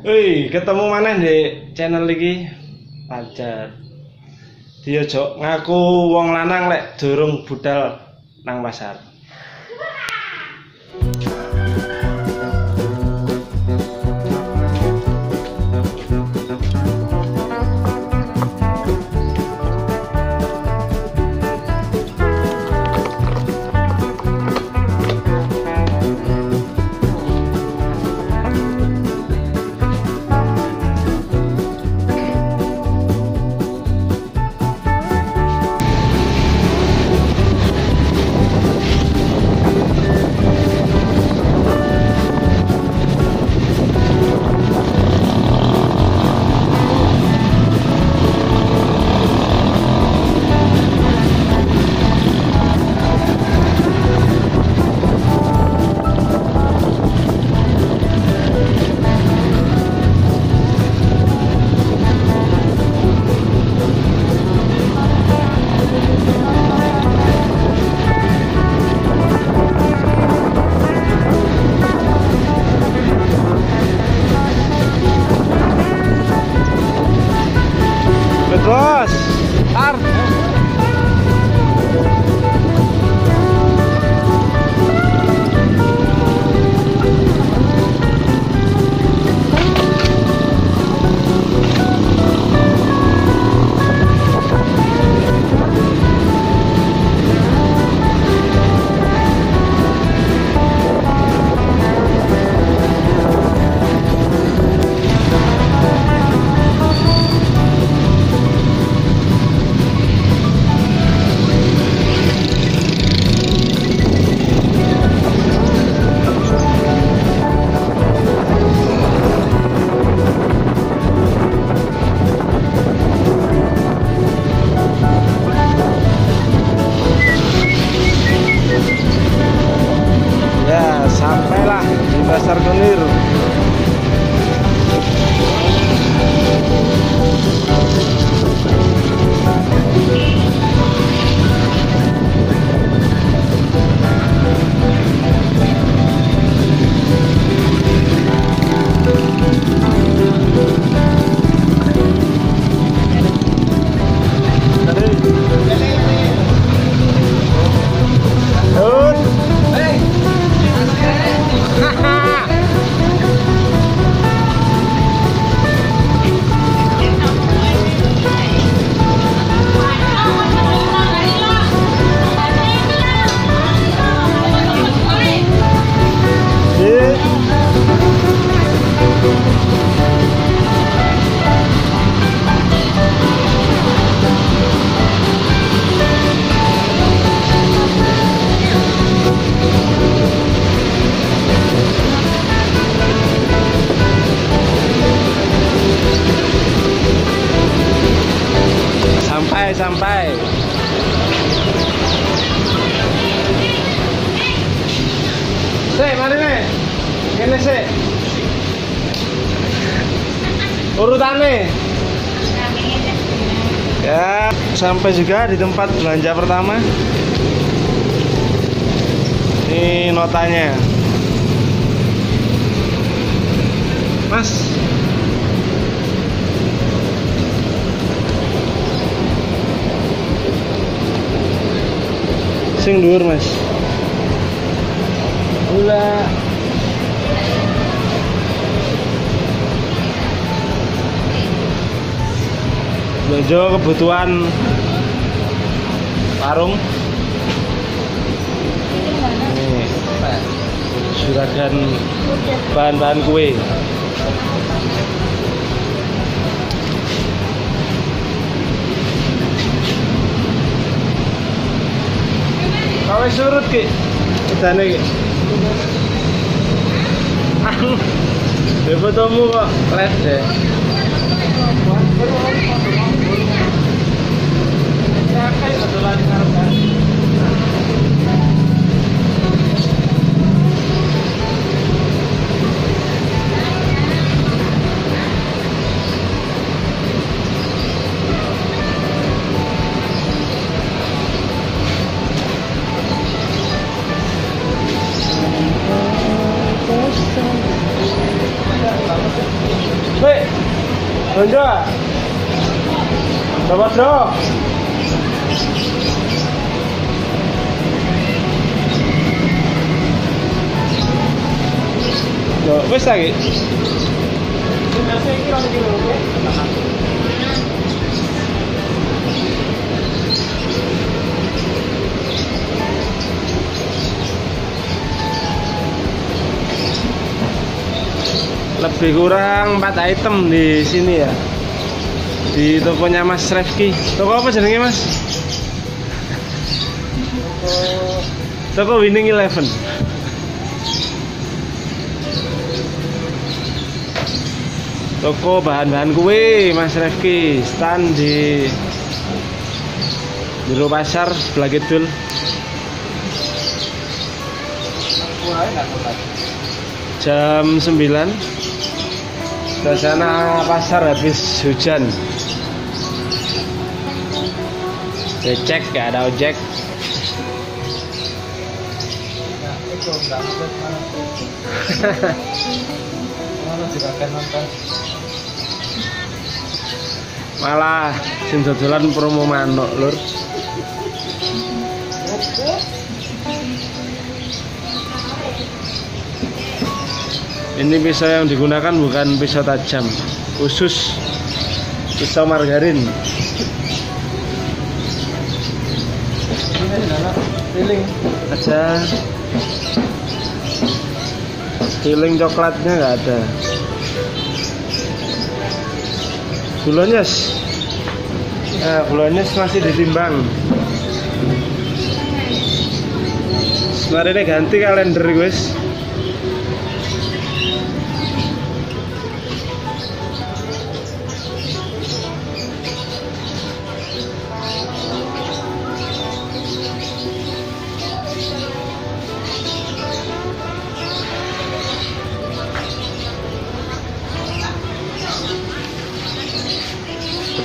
Wih, ketemu mana di channel iki? Pajar. Dia jok ngaku wong lanang lek durung budal nang pasar. Sampai. Sik, mari nih. Kene sik. Urutane. Ya, sampai juga di tempat belanja pertama. Ini notanya. Mas, sing dhuwur mas. Ula belanja kebutuhan warung. Juragan bahan-bahan kue Kawe surut ki. Kedane ki. Anu. Ya fotomu kok red deh. Coba dong. Yo, wis lagi. Lebih kurang 4 item di sini ya. Di tokonya Mas Refki. Toko apa jenenge, Mas? Toko Winning Eleven. Toko bahan-bahan kue Mas Refki stand di Biro Pasar sebelah Kidul. Jam 9 Suasana pasar habis hujan. Becek gak ada ojek. Malah sing dodolan promo manuk, Lur. Ini pisau yang digunakan bukan pisau tajam, khusus pisau margarin. Aja. Feeling coklatnya nggak ada. Gulanyes. Nah, gulanyes masih ditimbang. Ini ganti kalender guys.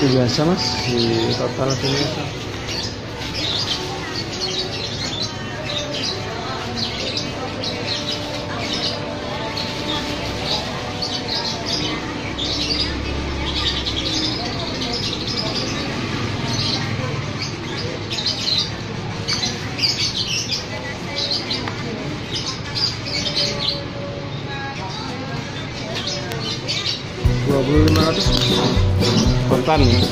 Seperti biasa mas di total ini dua Nah, kembali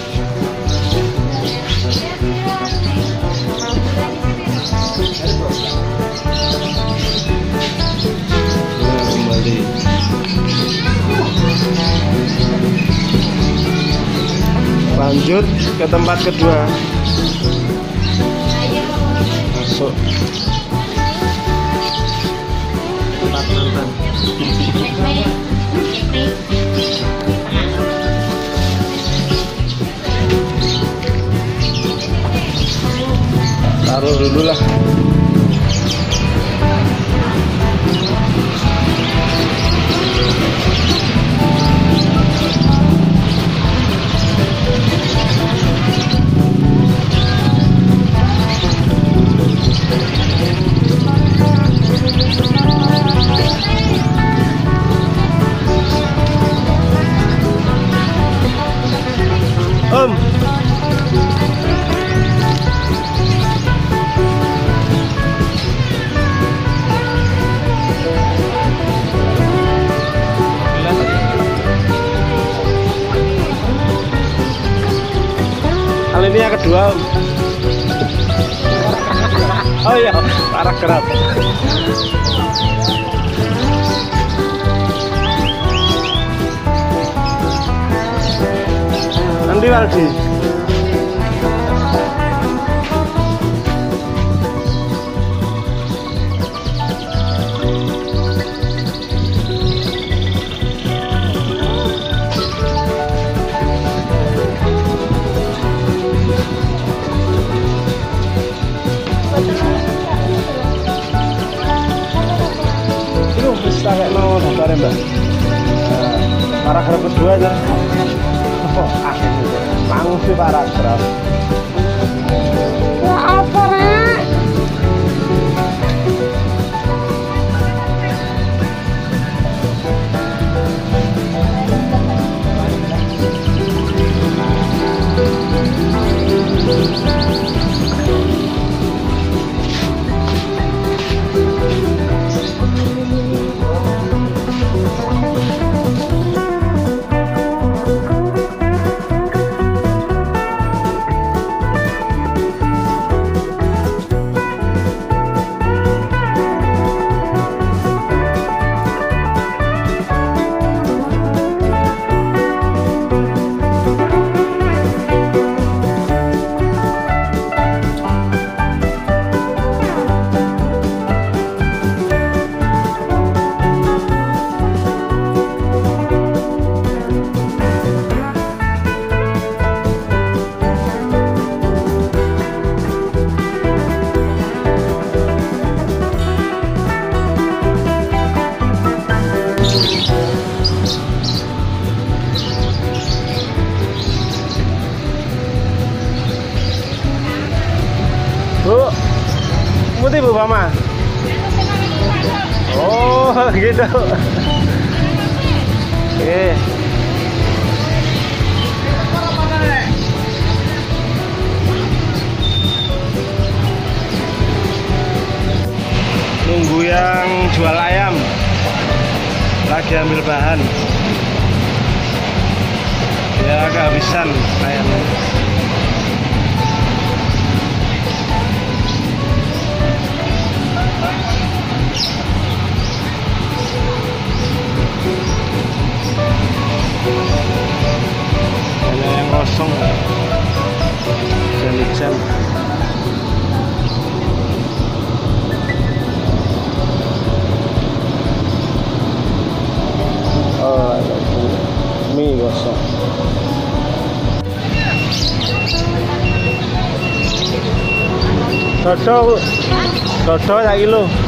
lanjut ke tempat kedua. Masuk Arroz Lula. Kali ini yang kedua. Oh iya, parah kerap Nanti Waldi Nah, Paragraf kedua aja. Oh, akhirnya Langsung paragraf mama oh gitu. Oke. Nunggu yang jual ayam. Lagi ambil bahan. Ya kehabisan ayamnya Sosok. Sosok lagi lo.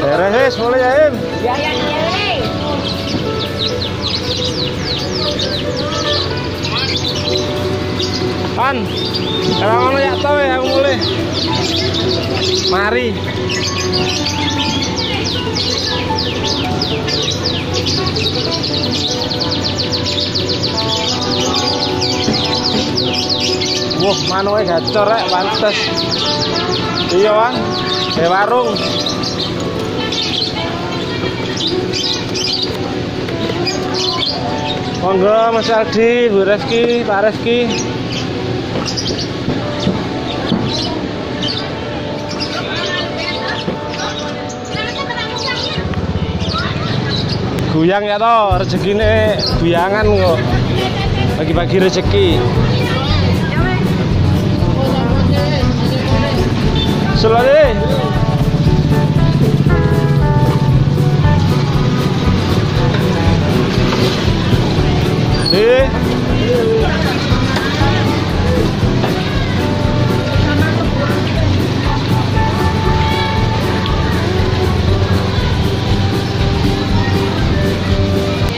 Beres wis, mulai ya, Im. Ya ya ya. Pan. Kalau ngono ya tau ya mulai. Mari. Wah, manuke gacor rek, pantes. Iya, Wan. Di warung. Monggo Mas Aldi, Bu Reski, Pak Reski. Guyang ya toh, rezekine guyangan kok. Bagi-bagi rezeki. Celular aí.